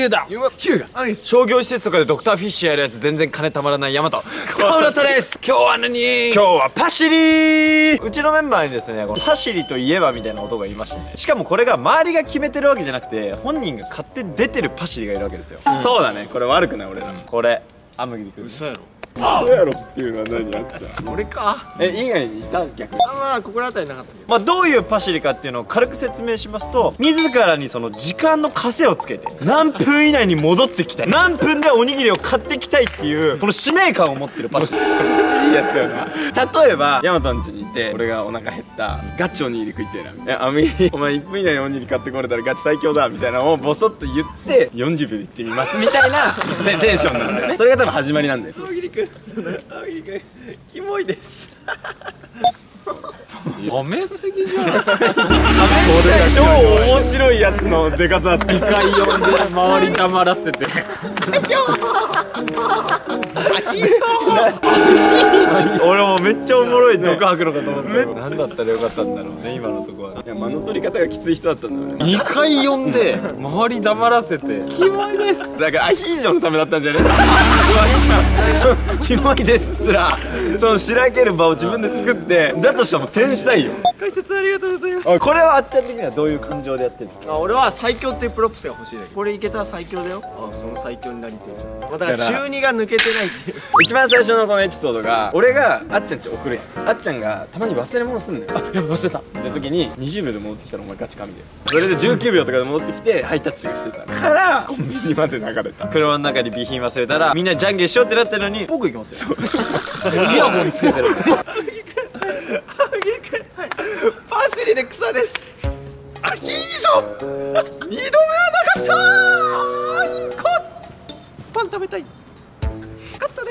ゆうだ。ゆうまヒューが。商業施設とかでドクターフィッシュやるやつ全然金たまらないヤマト川村です。今日は何？今日はパシリうちのメンバーにですねこのパシリといえばみたいな男がいましてね。しかもこれが周りが決めてるわけじゃなくて本人が勝手に出てるパシリがいるわけですよ、そうだね。これ悪くない俺らこれアムギリ君嘘やろそうやろっていうのは何やっちゃう。俺か？え以外にいた逆に。あまあ心当たりなかったけどまあ、どういうパシリかっていうのを軽く説明しますと自らにその時間の枷をつけて何分以内に戻ってきたい何分でおにぎりを買ってきたいっていうこの使命感を持ってるパシリ。いいやつよな。例えばヤマトん家にいて俺がお腹減った。ガチおにぎり食いてえな。えアミお前1分以内におにぎり買ってこれたらガチ最強だみたいなのをボソッと言って40秒で行ってみますみたいなテテンションなんだよね。それが多分始まりなんだよキモいです褒めすぎじゃないですか。超面白いやつの出方だった2回呼んで周り黙らせて俺もめっちゃおもろい毒吐くのかと思った何だったらよかったんだろうね今のとこは。いや間の取り方がきつい人だったんだろうね2回呼んで周り黙らせて。キモいです。だからアヒージョのためだったんじゃねえ。ワンちゃんキモいですすらそのしらける場を自分で作ってだとしたらもう天才よ。解説ありがとうございます。これはあっちゃん的にはどういう感情でやってるの？あ俺は最強っていうプロプスが欲しいだけこれいけたら最強だよ。あその最強になりてえ。まあだから中2が抜けてないっていう。一番最初のこのエピソードが俺があっちゃんち送るやん。あっちゃんがたまに忘れ物すんのよ。あや忘れた。って時に20秒で戻ってきたらお前ガチ神でそれで19秒とかで戻ってきてハイタッチがしてた。からコンビニまで流れた。車の中に備品忘れたらみんなじゃんけんしようってなったのに僕行きますよ。イヤホンつけてるパシリで草です。アヒージョ二度目はなかった。ーこパン食べたい。勝ったね。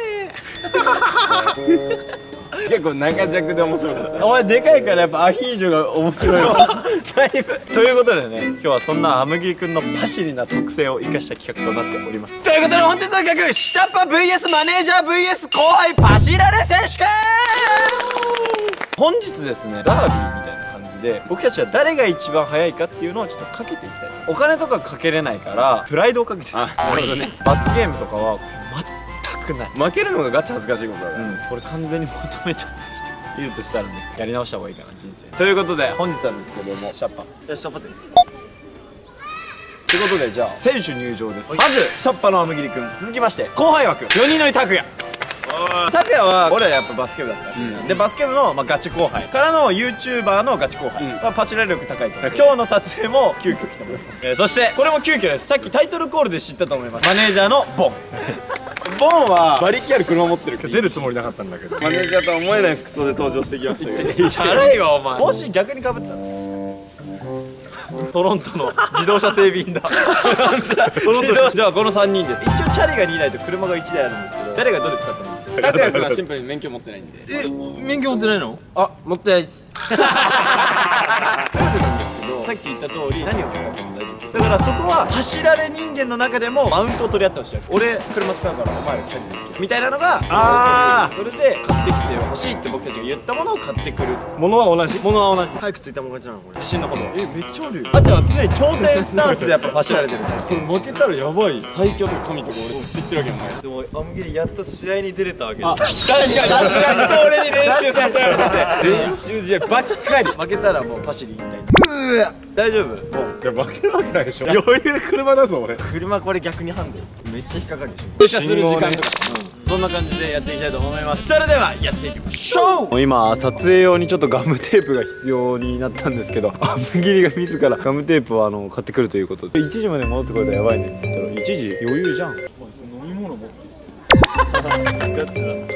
結構長尺で面白かった。お前でかいからやっぱアヒージョが面白いわ。だいぶ。ということでね今日はそんなアムギリ君のパシリな特性を生かした企画となっております。ということで本日の企画下っ端 VS マネージャー VS 後輩パシられ選手権。本日ですねダービーみたいなで僕たちは誰が一番速いかっていうのをちょっとかけていきたい。お金とかかけれないからプライドをかけて。あなるほどね。罰ゲームとかはこれ全くない。負けるのがガチ恥ずかしいことだから。うんそれ完全に求めちゃった人いるとしたらねやり直した方がいいかな人生。ということで本日なんですけどもシャッパー。よし頑張ってということでじゃあ。選手入場です。まず下っ端のアムギリ君。続きまして後輩枠。4人乗り拓也拓也は俺はやっぱバスケ部だった、でバスケ部の、まあ、ガチ後輩。からの YouTuber のガチ後輩、まあ、パチラ力高いと今日の撮影も急遽来てもらいます、えーそしてこれも急遽です。さっきタイトルコールで知ったと思います。マネージャーのボン。ボンは馬力ある車持ってる出るつもりなかったんだけど。マネージャーとは思えない服装で登場してきましたけどチャラいわお前もし逆にかぶったらトロントの自動車整備員だ自動じゃあこの3人です一応チャリが2台と車が1台あるんですけど誰がどれ使ってもいいです拓也君はシンプルに免許持ってないんで。免許持ってないの？あ持ってないです さっき言った通り何を使っても大丈夫。ですだからそこは走られ人間の中でもマウントを取り合ってほしい俺車使うからお前らチャリで行けみたいなのがああそれで買ってきてほしいって僕たちが言ったものを買ってくる。物は同じ。物は同じ。早くついたもん勝ちなのこれ。自信のほどえめっちゃあるよ。あっちゃんは常に挑戦スタンスでやっぱ走られてる負けたらやばい。最強とか神とか俺ずっと言ってるわけよでもアムギリやっと試合に出れたわけ確かに確かに。俺に練習させられて。練習試合ばっかり。負けたらもうパシリ引退大丈夫？もう負けるわけないでしょ。余裕で車だぞ俺。車これ逆にハンデめっちゃ引っかかるでしょ。駐車する時間とか、そんな感じでやっていきたいと思います。それではやっていきましょう。今撮影用にちょっとガムテープが必要になったんですけど アムギリが自らガムテープをあの買ってくるということで。1時まで戻ってこれたらやばいね。って言ったら1時余裕じゃん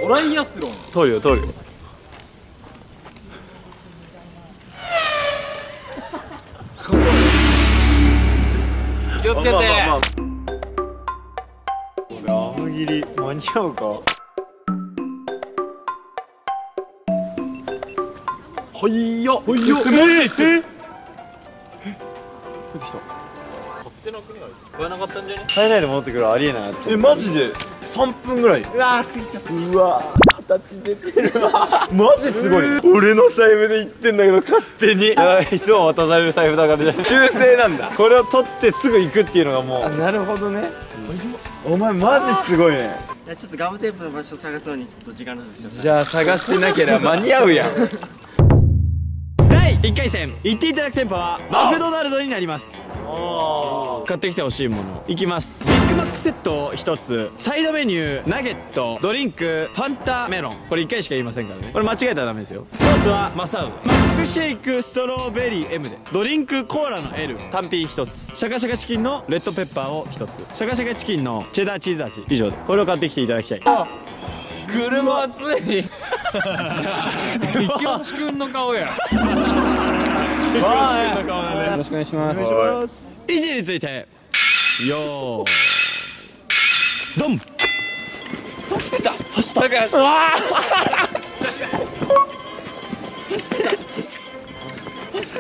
トライアスロン。通るよ通るよをつけて、まあまあまあ。俺アムギリ間に合うか？はいよ。はいよ。ええ？勝手な国は使え？なかったんじゃね変え？ないで戻ってくるありえ？ないえ？マジで3分ぐらいうわー過ぎちゃったうわ形出てるわ。マジすごい。俺の財布で言ってんだけど勝手に。いつも渡される財布だからね。修正なんだ。これを取ってすぐ行くっていうのがもう。なるほどね。お前マジすごいね。いやちょっとガムテープの場所探すのにちょっと時間ロスしまじゃあ探してなければ間に合うやん。第1回戦行っていただく店舗はマクドナルドになります買ってきてほしいもの。いきます。ビッグマックセットを1つ。サイドメニューナゲットドリンクファンタメロン。これ1回しか言いませんからね。これ間違えたらダメですよ。ソースはマサウ。マックシェイクストロベリー M で。ドリンクコーラの L 単品1つ。シャカシャカチキンのレッドペッパーを1つ。シャカシャカチキンのチェダーチーズ味。以上。ですこれを買ってきていただきたい。車つい。に激落ちくんの顔や よろしくお願いします。お願いします。位置について。よー。ドン。走ってた。走った。走っ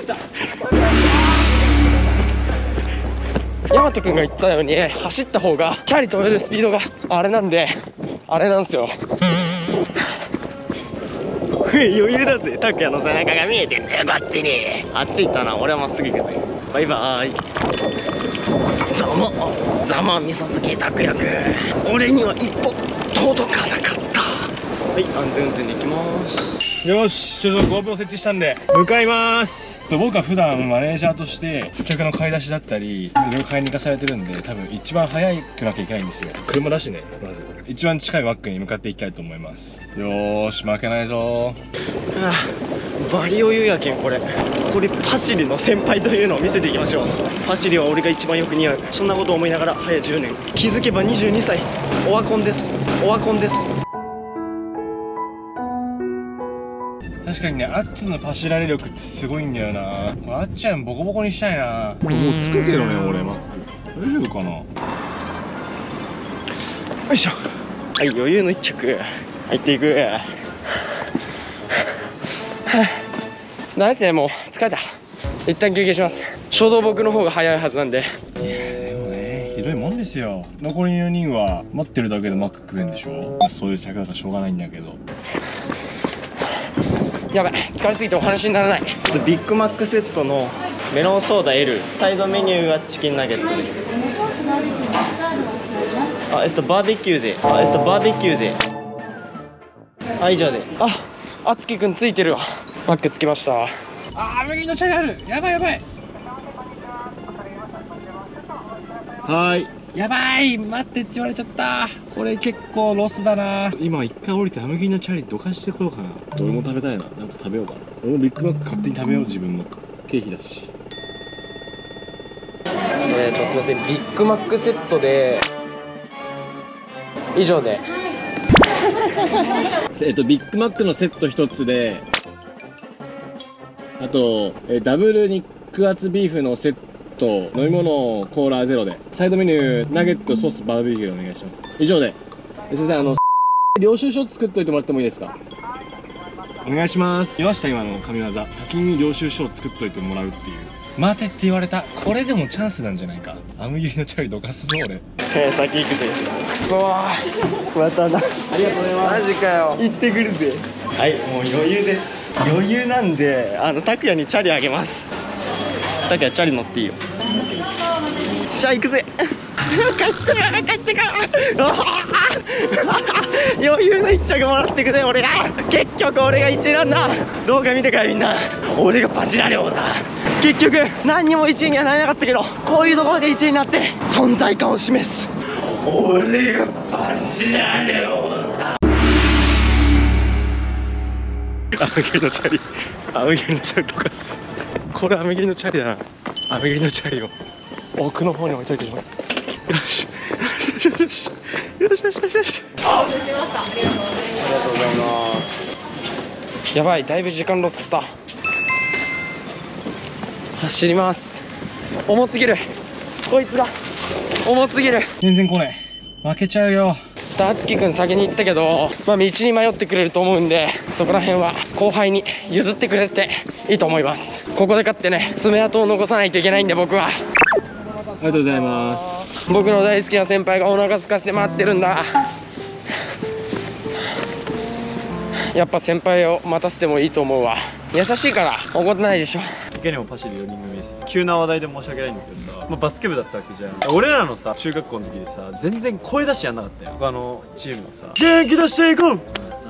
た。ヤマト君が言ったように走った方がキャリ止めるスピードがあれなんであれなんですよ 余裕だぜ。拓也の背中が見えてんだよこっちに。あっち行ったな。俺はまっすぐ行くぜバイバーイ。ざまざま味噌漬け拓也君俺には一歩届かなかった。はい安全運転で行きます。よしちょっと GoPro 設置したんで向かいます。僕は普段マネージャーとして顧客の買い出しだったりいろいろ買いに行かされてるんで多分一番早くなきゃいけないんですよ。車だしねまず。一番近いワックに向かっていきたいと思います。よーし負けないぞ。ああバリ余裕やけんこれ。これパシリの先輩というのを見せていきましょう。パシリは俺が一番よく似合う。そんなことを思いながら早10年。気づけば22歳。オワコンです。オワコンです確かにねあっちのパシられ力ってすごいんだよな。あっちゃんボコボコにしたいな。もうつくけどね俺マック大丈夫かな？よいしょ。はい余裕の一着。入っていく。ナイスねもう疲れた。一旦休憩します。衝動僕の方が早いはずなんで。でもねひどいもんですよ。残りの4人は待ってるだけでマック食えんでしょ、まあ、そういう客だからしょうがないんだけどやばい疲れすぎてお話にならない。ビッグマックセットのメロンソーダ L サイドメニューがチキンナゲットで。あえっとバーベキューで。あえっとバーベキューで。あ以上で。ああつきくんついてるわ。マックつきました。あー右のチャリある。やばいやばい。はーいやばい待ってって言われちゃった。これ結構ロスだな。今一回降りてハムギのチャリどかしてこようかな。どれも食べたいな。なんか食べようかな。俺もビッグマック勝手に食べよう自分の経費だし。えーとすいません。ビッグマックセットで。以上で。えっとビッグマックのセット一つで。あと、えーダブル肉厚ビーフのセット飲み物コーラゼロで。サイドメニューナゲットソースバーベキューお願いします。以上で。えすいませんあの 領収書作っといてもらってもいいですか？お願いします。見ました今の神業。先に領収書を作っといてもらうっていう。待てって言われた。これでもチャンスなんじゃないか。アムギリのチャリどかすぞ俺。えー先行くぜ。くそー。またな。ありがとうございます。マジかよ。行ってくるぜ。はいもう余裕です。余裕なんであの拓也にチャリあげます。拓也チャリ乗っていいよしゃ行くぜ。帰ってから帰ってから余裕の一着もらってくぜ俺が。結局俺が1位なんだ。動画見てからみんな。俺がバチられようだ。結局何にも1位にはなれなかったけどこういうところで1位になって存在感を示す。俺がバチられようだ。アメギリのチャリ。アメギリのチャリとかす。これアメギリのチャリだな。アメギリのチャリを。奥の方に置いといてしまう。よし。よし。よし。よし。よし。よし。よし。ありがとうございます。やばいだいぶ時間ロスった。走ります。重すぎる。こいつが重すぎる。全然来ない。負けちゃうよ。あつきくん先に行ったけど、まあ、道に迷ってくれると思うんでそこら辺は後輩に譲ってくれていいと思います。ここで勝ってね爪痕を残さないといけないんで僕は。ありがとうございます。僕の大好きな先輩がお腹空かせて待ってるんだ。やっぱ先輩を待たせてもいいと思うわ。優しいから怒ってないでしょ。いかにもパシリ4人組です。急な話題で申し訳ないんだけどさ、まあ、バスケ部だったわけじゃん。俺らのさ中学校の時でさ全然声出しやんなかったよ。他のチームがさ元気出していこう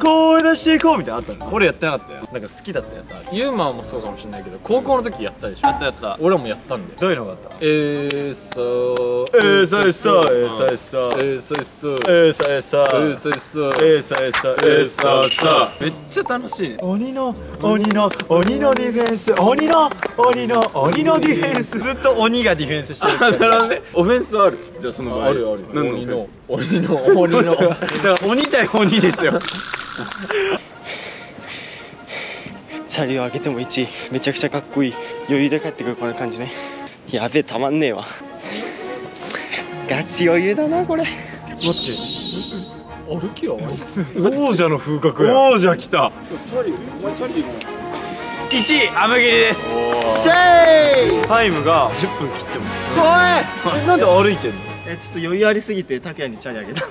声出していこうみたいなのあったの。俺やってなかったよ。なんか好きだったやつある。ユーマーもそうかもしれないけど高校の時やったでしょ。やったやった。俺らもやったんでどういうのがあったえーそうえーさえさえーさえさえーそうそうえーさえさえーそうそうえーさえさえー。ささめっちゃ楽しいね。鬼の鬼の鬼のディフェンス。鬼の鬼の鬼のディフェンス。ずっと鬼がディフェンスしてる。なるほどね。オフェンスはある。じゃあその場合。あるある。鬼何の鬼の鬼の。だから鬼対鬼ですよ。チャリを上げても1位。めちゃくちゃかっこいい。余裕で帰ってくるこの感じね。やべえたまんねえわ。ガチ余裕だなこれ。歩きよあいつ王者の風格や。王者来た1位アムギリです。シェイ。タイムが10分切ってます。おい。え なんで歩いてんの？えちょっと余裕ありすぎて拓也にチャリあげた。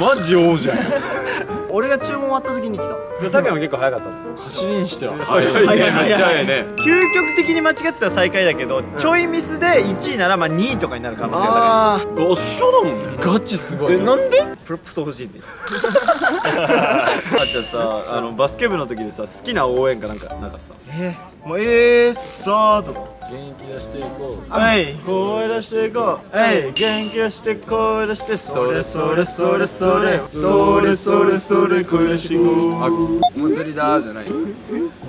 マジ王者や 俺が注文終わった時に来た。タケも結構早かった。走りにしては早い早いめっちゃ早いね。究極的に間違ってたら最下位だけど、ちょいミスで1位ならまあ2位とかになる可能性がああ一緒だもんねガチすごいえなんで？プロップス欲しいんで。高いあっちゃんさあのバスケ部の時でさ好きな応援歌なんかなかった？えー、もうえー、さーとか元気出していこう。はい。声出していこう。はい。元気出して声出してそれそれそれそれ。それそれそれ声出していこうあ祭りだーじゃない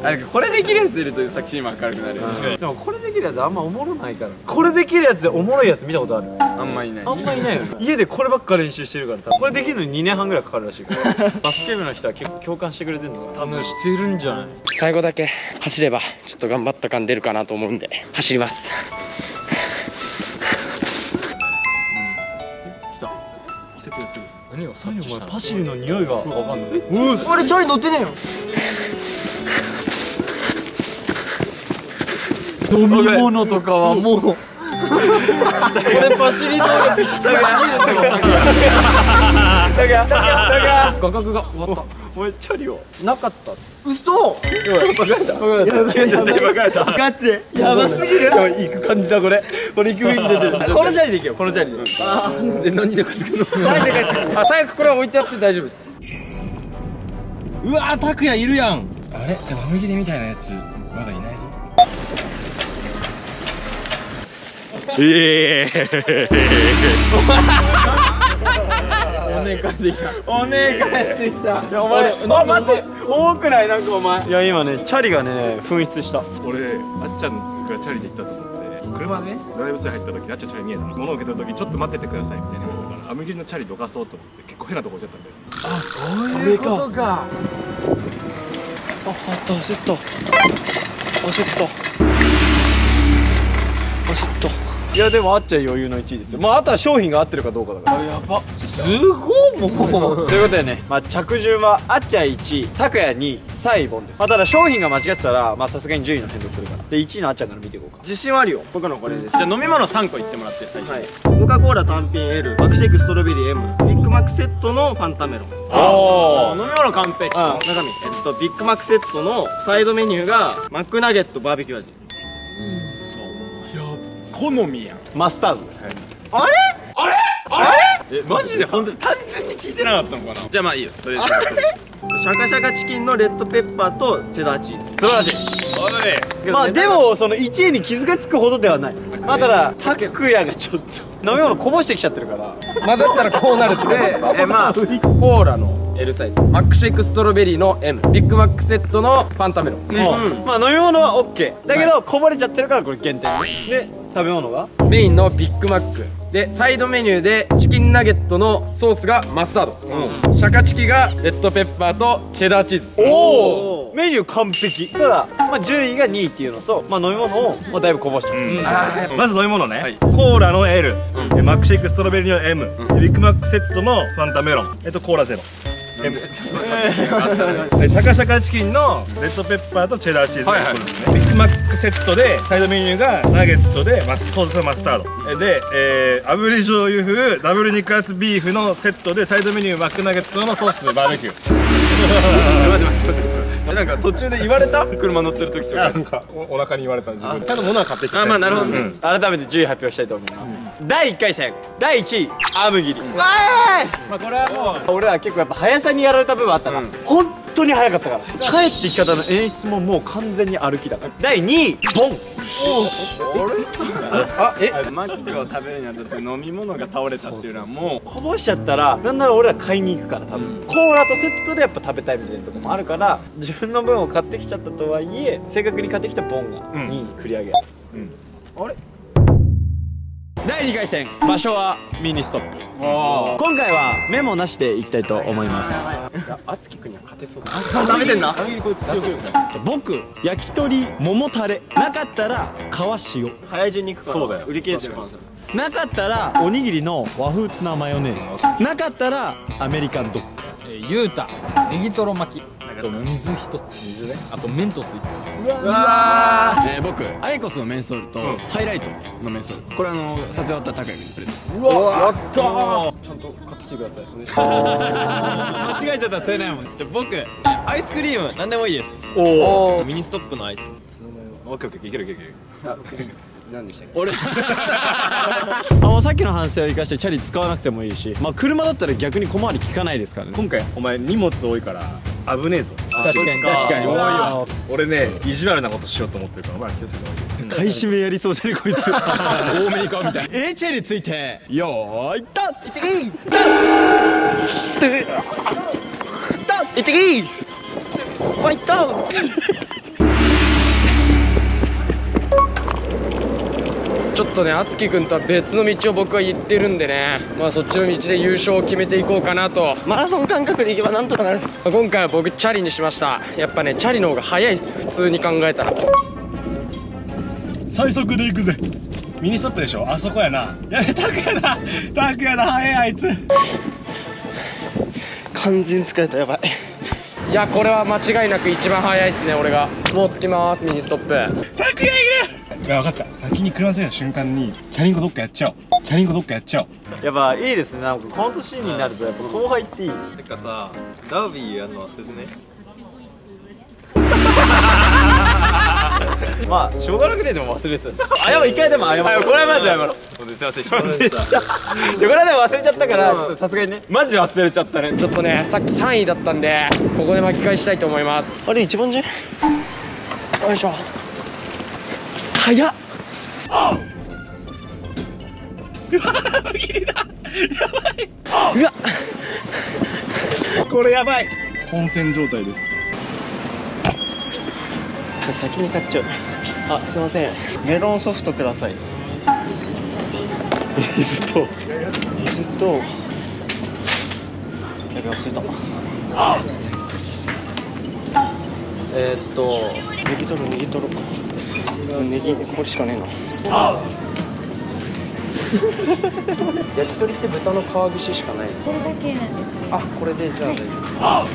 あこれできるやついるとさっきチーム明るくなるよでもこれできるやつあんまおもろないから。これできるやつでおもろいやつ見たことある？あんまいない。あんまいないよね。家でこればっか練習してるから多分。これできるのに2年半ぐらいかかるらしいから。バスケ部の人は結構共感してくれてるのかな多分してるんじゃない？最後だけ走ればちょっと頑張った感出るかなと思うんで。走ります。何を察知したの？パシリの匂いが。わかんない。俺チャリ乗ってねえよ飲み物とかはもう。これパシリ能力低すぎるってだからだから画角が終わっお前チャリをたなかった嘘ガチやばすぎる行く感じだこれこれ行く雰囲気出てるこのチャリで行けよこのチャリでで何で帰ってくるのマジで帰ってあ最悪これは置いてあって大丈夫ですうわー拓也いるやんあれマムギリみたいなやつまだいないぞおねえ帰ってきたおねえ帰ってきたいやお前あ待って多くないなんかお前いや今ねチャリがね紛失した俺あっちゃんがチャリで行ったと思って車ねドライブスルー入った時あっちゃんチャリ見えたの物を受け取る時ちょっと待っててくださいみたいな言われたからアムギリのチャリどかそうと思って結構変なとこ置いちゃったんだよそういうことかああった焦った焦った焦ったいやでもあっちゃん余裕の1位ですよ。まああとは商品が合ってるかどうかだから。やば。すごいもうということでね、まあ、着順はあっちゃん1位拓也2位3位ボンです、まあ、ただ商品が間違ってたらまあさすがに順位の変動するから。で1位のあっちゃんから見ていこうか。自信はあるよ。僕のこれです。じゃあ飲み物3個いってもらって最初はい。コカ・コーラ単品 L マックシェイクストロベリー M ビッグマックセットのファンタメロン。おお飲み物完璧。あ中身。えっとビッグマックセットのサイドメニューがマックナゲットバーベキュー味好みやん。マスタードです、えマジで本当に単純に聞いてなかったのかな？じゃあまあいいよ。とりあえず。シャカシャカチキンのレッドペッパーとチェダーチーズ。素晴らしい。まあでもその1位に傷がつくほどではない。まあただ拓也がちょっと。飲み物こぼしてきちゃってるから。混ざったらこうなるってことでえまあ。コーラの L サイズ。マックシェイクストロベリーの M ビッグマックセットのファンタメロ。ン、うん。まあ飲み物は OK だけどこぼれちゃってるからこれ減点で食べ物が？メインのビッグマック。でサイドメニューでチキンナゲットのソースがマスタード、シャカチキがレッドペッパーとチェダーチーズ。おおメニュー完璧。ただ、まあ、順位が2位っていうのと、まあ、飲み物を、まあ、だいぶこぼしちゃう、まず飲み物ね、コーラの L、えマックシェイクストロベリーの M、ビッグマックセットのファンタメロン。えっとコーラゼロシャカシャカチキンのレッドペッパーとチェダーチーズがこれですね、ビッグマックセットでサイドメニューがナゲットでマスソースとマスタード。で、えー、炙り醤油風ダブル肉厚ビーフのセットでサイドメニューマックナゲットのソースバーベキュー なんか途中で言われた？車乗ってる時とか。なんかおお腹に言われた自分。でちゃんと物は買ってきて。あまあなるほど、うん。改めて順位発表したいと思います、第1回戦第1位アームギリ、まあこれはもう俺ら結構やっぱ速さにやられた部分あったから、本当に速かったから。帰ってき方の演出ももう完全に歩きだから。第2位ボン。あえ？マックを食べるにあたって飲み物が倒れたっていうのはもう。こぼしちゃったらなんなら俺ら買いに行くから多分、コーラとセットでやっぱ食べたいみたいなとこもあるから自分の分を買ってきちゃったとはいえ正確に買ってきたボンが2位に繰り上げる、あれ？第2回戦場所はミニストップ。今回はメモなしでいきたいと思います。敦樹君には勝てそう食べてんな僕焼き鳥桃タレなかったら皮塩。早い順にいくからそうだよ。売り切れちゃうなかったらおにぎりの和風ツナマヨネーズなかったらアメリカンドッグえーゆうたネギトロ巻きあと水一つ。水ね。あとメントス一うわえー、僕アイコスのメンソールと、ハイライトのメンソール。これあの撮影終わったら高いにプレゼントうわやったー。ちゃんと買ってきてください。間違えちゃったらせないもん。じゃあ僕アイスクリーム何でもいいです。おおミニストップのアイス。オッケーオッケーいけるいけるいける俺 あもうさっきの反省を生かしてチャリ使わなくてもいいし。まあ車だったら逆に小回り効かないですからね。今回お前荷物多いから危ねえぞ。確かに確かに。多いよ俺ね意地悪なことしようと思ってるからお前ら気をつけた方がいい買い占めやりそうじゃねこい。つ多めに買うみたいな。A チェについて。よーいったいってきい。行ってきい。ファイトっとね敦貴君とは別の道を僕は行ってるんでね。まあそっちの道で優勝を決めていこうかなと。マラソン感覚でいけばなんとかなる。今回は僕チャリにしました。やっぱねチャリの方が速いです。普通に考えたら。最速で行くぜ。ミニストップでしょ。あそこやな。やべタクやなタクやな早いあいつ。完全に疲れたやばい。いやこれは間違いなく一番速いですね俺が。もう着きますミニストップ。タクやいるいや分かった。先に車せた瞬間にチャリンコどっかやっちゃおう。チャリンコどっかやっちゃおう。やっぱいいですね。なんかこの年になるとやっぱ後輩っていい。てかさダービーやるの忘れてね。まあしょうがなくねでも忘れてたし。あやばい一回でも謝ろうこれはマジ謝ろう。すいませんすいませんこれはでも忘れちゃったからさすがにね。マジ忘れちゃったねちょっとねさっき3位だったんでここで巻き返したいと思います。あれ一番順よいしょ早っ。うわこれやばい。混戦状態です。先に買っちゃう。あすいません。メロンソフトください。水と。水と。やべ忘れた。えー、っとネギトロネギトロネギこれしかねえな焼き鳥って豚の皮串しかない。これだけなんですかね。あこれでじゃあ。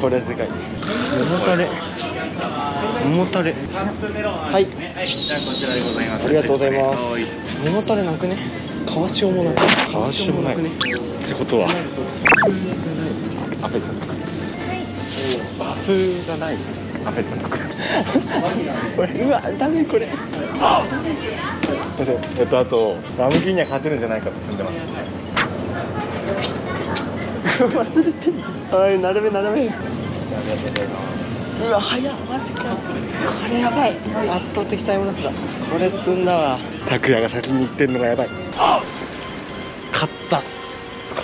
これ世界桃タレ。桃タレ。はい。ありがとうございます。桃タレなくね？川塩もなく川塩もなくね？ってことは。アペリカバフがないアペリカこれうわダメこれ。えっとあとラムキンには勝てるんじゃないかと踏んでます。忘れてんじゃん。はい斜め斜めうわ早っ。マジか。これやばい。圧倒的タイムロスだ。これ積んだわ。拓也が先に行ってるのがやばい。勝ったっす。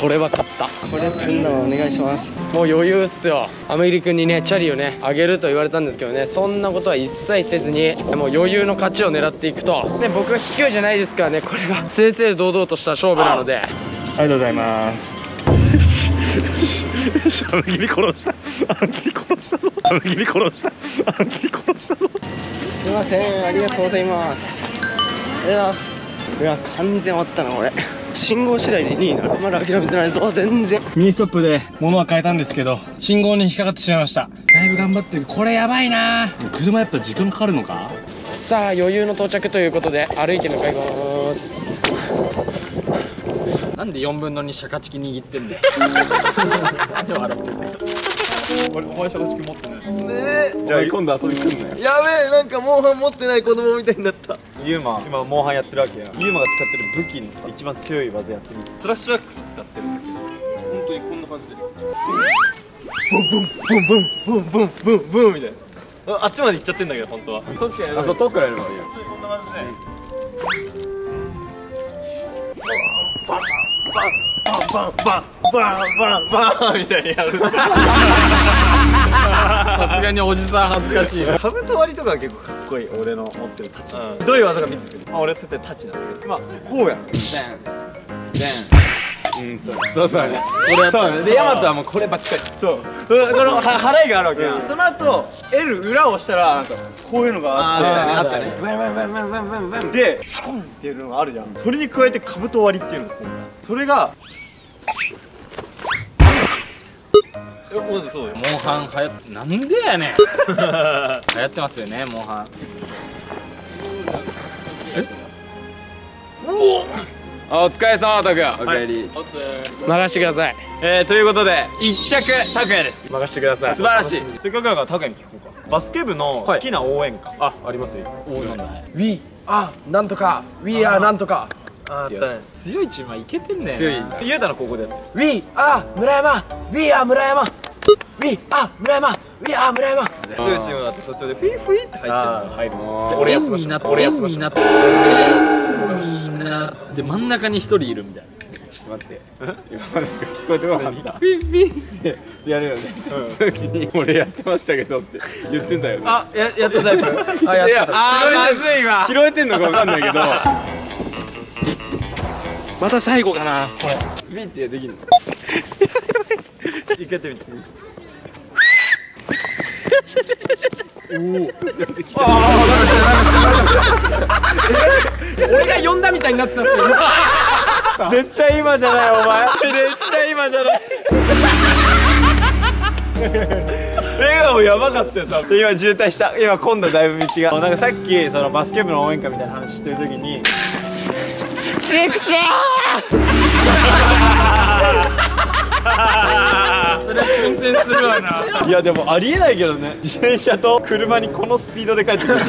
これは勝ったこれ積んだわお願いしますもう余裕っすよアメリ君にねチャリをねあげると言われたんですけどねそんなことは一切せずにもう余裕の勝ちを狙っていくとで僕は卑怯じゃないですからねこれが正々堂々とした勝負なのでありがとうございます。アムギリ殺した。アムギリ殺したぞ。アムギリ殺した。アムギリ殺したぞ。すいませんありがとうございますありがとうございますうわ完全終わったなこれ信号次第で2位になる。まだ諦めてないぞ。全然。ミニストップで物は変えたんですけど信号に引っかかってしまいました。だいぶ頑張ってる。これやばいな。車やっぱ時間かかるのか？さあ余裕の到着ということで歩いて向かいますなんで4分の2シャカチキ握ってんだよ。俺お前シャカチキ持ってない？ねじゃあ今度遊び来んなよ。えやべえなんかモンハン持ってない子供みたいになった。ユーマ今モンハンやってるわけやユーマが使ってる武器のさ一番強い技やってみてスラッシュアックス使ってる。んだけど本当にこんな感じで。ブンブンブンブンブンブンみたいな。ああっちまで行っちゃってんだけど本当は。そっちやる。あそう遠くからやればいいよ。こんな感じで。ババンバンバンバンバンバンみたいにやるさすがにおじさん恥ずかしいカブト割りとかは結構かっこいい俺の持ってるタチ、どういう技か見てくる、まあ、俺つってタチなんだけどまあこうやんデンデンうんそう。そうそう。そうねでヤマトはもうこればっかり。そう。このは払いがあるわけやん、その後 L 裏を押したらなんかこういうのがあって。あったね。ワンワンワンワンワンワンワンでチコンっていうのがあるじゃん。それに加えてカブト割りっていうのがそれがまずそうよ。モンハン流行ってなんでやねん。流行ってますよねモンハン。あお疲れ様拓也おかえり、任してください。えー、ということで一着拓也です。任してください。素晴らしい。せっかくだから拓也に聞こうか。バスケ部の好きな応援歌、ああります？よおいなんだ。We あなんとか。We are なんとか。あったね。強いチームはいけてんねん強い。ゆうたの高校で。やってる We are 村山。We are 村山。We are 村山。We are 村山。強いチームだって途中でフィーフィーって入ってる。の入るんですよ俺円になって円になって円になって真ん中に一人いるみたいな。ちょっと待って。今まで聞こえてこなかった。ピンピンってやるよね。その時に俺やってましたけどって言ってんだよね。あややったタイプあやったあーまずいわ。拾えてんのかわかんないけど。また最後かな。これ。ピンってできんの？一回やってみて 俺が呼んだみたいになってた 絶対今じゃないお前。絶対今じゃない。笑顔やばかったよ多分。今渋滞した。今今度だいぶ道が。なんかさっきそのバスケ部の応援歌みたいな話してる時に それ挑戦するわな。いやでもありえないけどね。自転車と車にこのスピードで帰ってくる。圧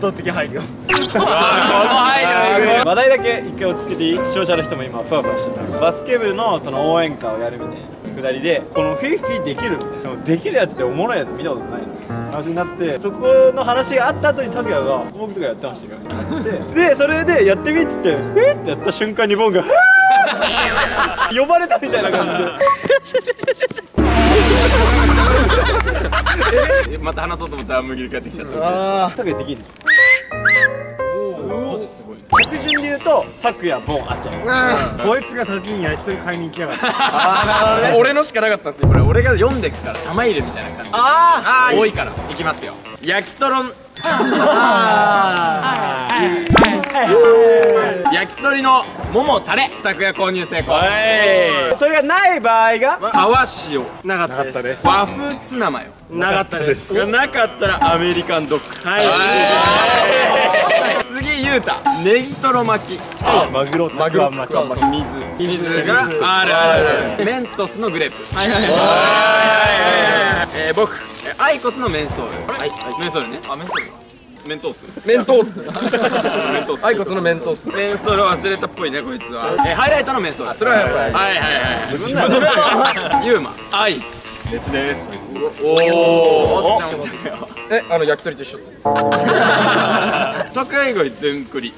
倒的配慮。この配慮話題だけ一回落ち着けていい？視聴者の人も今ふわふわしてた。バスケ部のその応援歌をやるみたいな。くだりでこのフィーフィーできるみたいなできるやつでおもろいやつ見たことないの。話になってそこの話があった後に拓也が僕とかやってましたよってでそれでやってみっつって「えっ?」ってやった瞬間に僕が「呼ばれたみたいな感じでまた話そうと思ったら麦で帰ってきちゃった拓也できんの着順で言うと拓也ボンあっちゃんこい。つが先に焼き鳥買い。に行きやがったああなるほどね俺のしかなかったんですよこれ俺が読んでくから玉入れみたい。な感じああ多い。からい。きますよ焼きとろん焼き鳥の桃タレ。拓也購入成功。それがない場合が？泡塩。なかったです。和風ツナマヨなかったです。がなかったらアメリカンドッグ。はい。次ゆうた。ネギトロ巻き。マグロマグロ水。水があるあるある。メントスのグレープ。はい。はい。はい。えー僕。えーアイコスのメンソール。はい。メンソールね。あメンソールメントース。メントース。メントース。アイコスのメントース。メンソール忘れたっぽいねこいつは。えーハイライトのメンソールそれはやっぱはいはいはい自分だユーマ。アイス。別です。おおえあの焼き鳥と一緒っす。高い以外全クリ。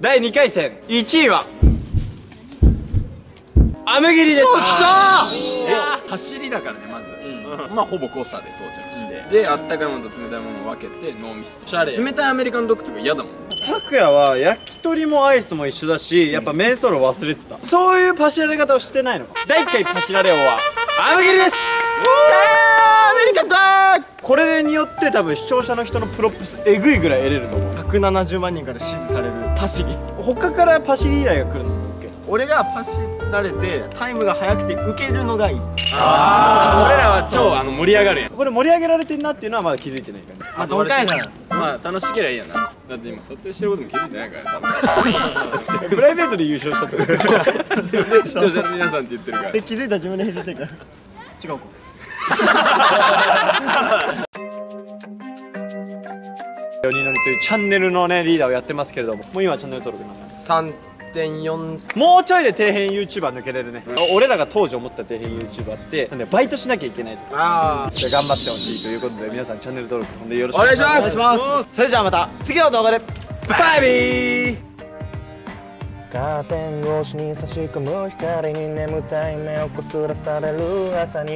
第2回戦。1位は。アムギリです。え走りだからねまず、まあほぼコースターで到着であったかいものと冷たいものを分けてノーミス冷たいアメリカンドッグとか嫌だもん拓也は焼き鳥もアイスも一緒だしやっぱメンソール忘れてた。そういうパシられ方をしてないのか。第1回パシられ王はアムギリです。アメリカンドッグ。これによって多分視聴者の人の props えぐいぐらい得れると思う。170万人から支持される。パシリ。他からパシリ依頼が来るの？OK 俺がパシられてタイムが速くて受けるのがいい。俺らは超あの盛り上がるやん。これ盛り上げられてんなっていうのはまだ気づいてないからね。あそうかいな。まあ楽しければいいやな。だって今撮影してることも気づいてないから多分プライベートで優勝したってこと視聴者の皆さんって言ってるからで 気づいたら自分で編集してるから。違うか。4人乗りというチャンネルのねリーダーをやってますけれどももう今チャンネル登録なんです3.4もうちょいで底辺 YouTuber 抜けれるね、俺らが当時思った底辺 YouTuber ってなんでバイトしなきゃいけないとか。あじゃあ頑張ってほしいということで皆さんチャンネル登録ほんでよろしくお願いします。ます。それじゃあまた次の動画で。バイビー。カーテン越しに差し込む光に眠たい目をこすらされる朝に